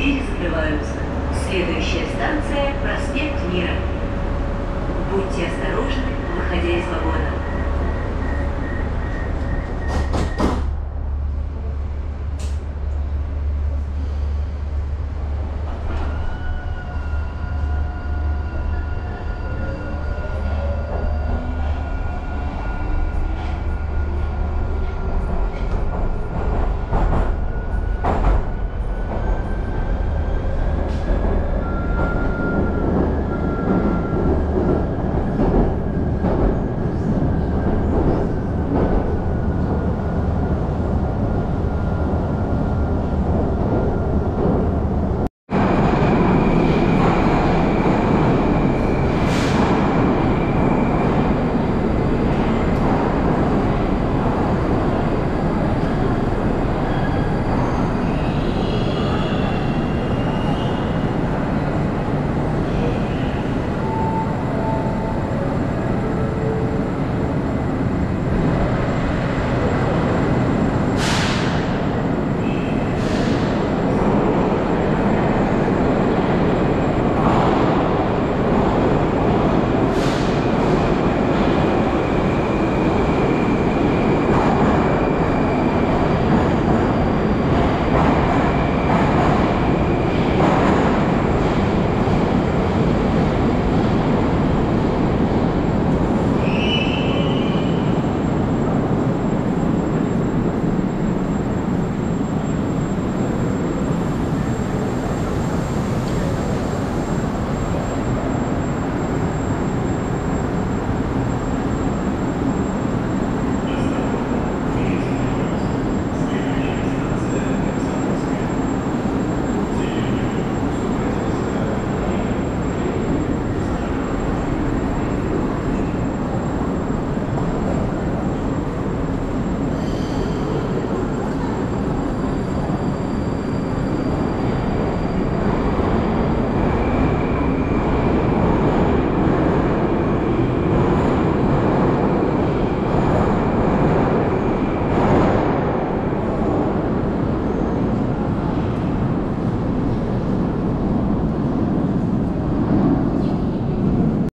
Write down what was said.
Двери закрываются. Следующая станция – проспект Мира. Будьте осторожны, выходя из вагона.